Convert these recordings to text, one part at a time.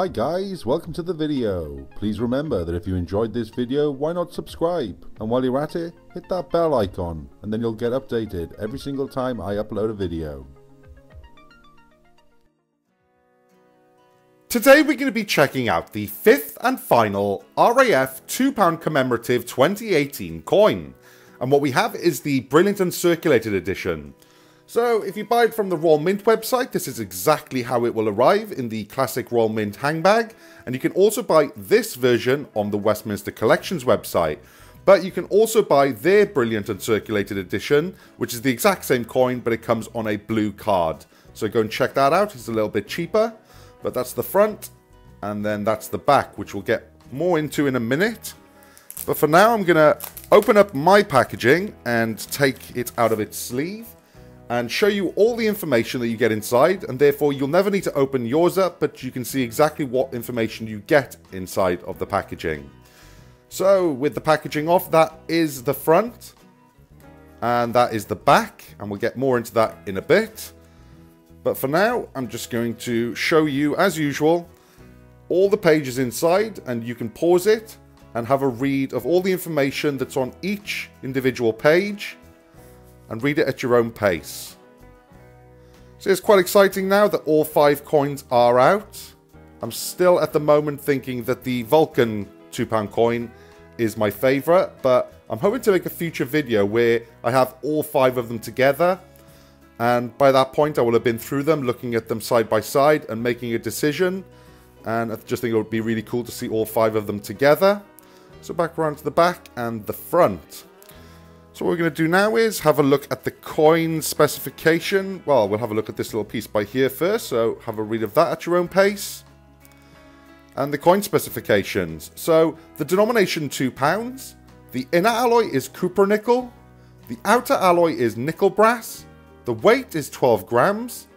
Hi guys, welcome to the video. Please remember that if you enjoyed this video, why not subscribe? And while you're at it, hit that bell icon and then you'll get updated every single time I upload a video. Today we're going to be checking out the fifth and final RAF £2 commemorative 2018 coin. And what we have is the Brilliant Uncirculated edition. So if you buy it from the Royal Mint website, this is exactly how it will arrive in the classic Royal Mint handbag. And you can also buy this version on the Westminster Collections website. But you can also buy their Brilliant Uncirculated edition, which is the exact same coin, but it comes on a blue card. So go and check that out, it's a little bit cheaper. But that's the front, and then that's the back, which we'll get more into in a minute. But for now, I'm going to open up my packaging and take it out of its sleeve and show you all the information that you get inside and therefore you'll never need to open yours up but you can see exactly what information you get inside of the packaging. So with the packaging off that is the front and that is the back and we'll get more into that in a bit. But for now I'm just going to show you as usual all the pages inside and you can pause it and have a read of all the information that's on each individual page and read it at your own pace. So it's quite exciting now that all five coins are out. I'm still at the moment thinking that the Vulcan £2 coin is my favourite, but I'm hoping to make a future video where I have all five of them together. And by that point, I will have been through them, looking at them side by side and making a decision. And I just think it would be really cool to see all five of them together. So back around to the back and the front. So what we're going to do now is have a look at the coin specification. Well, we'll have a look at this little piece by here first, so have a read of that at your own pace. And the coin specifications. So the denomination £2, the inner alloy is copper nickel, the outer alloy is nickel brass, the weight is 12 grams,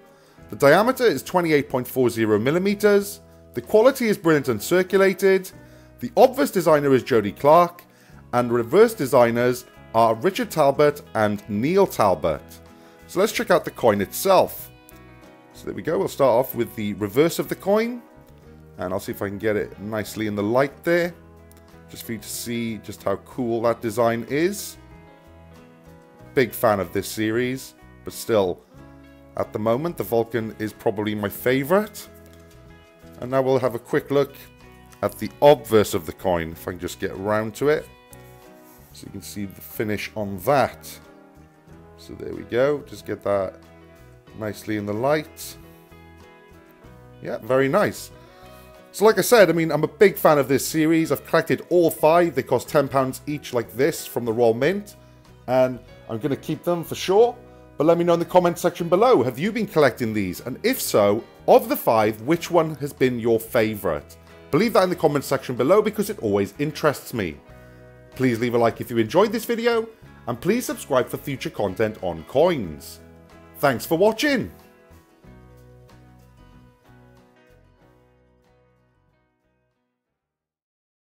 the diameter is 28.40 millimeters, the quality is brilliant uncirculated, the obverse designer is Jody Clark, and reverse designers are Richard Talbot and Neil Talbot. So let's check out the coin itself. So there we go, we'll start off with the reverse of the coin. And I'll see if I can get it nicely in the light there. Just for you to see just how cool that design is. Big fan of this series, but still, at the moment, the Vulcan is probably my favourite. And now we'll have a quick look at the obverse of the coin, if I can just get around to it. So you can see the finish on that. So there we go. Just get that nicely in the light. Yeah, very nice. So like I said, I mean, I'm a big fan of this series. I've collected all five. They cost £10 each like this from the Royal Mint. And I'm going to keep them for sure. But let me know in the comment section below. Have you been collecting these? And if so, of the five, which one has been your favourite? Believe that in the comment section below because it always interests me. Please leave a like if you enjoyed this video, and please subscribe for future content on coins. Thanks for watching!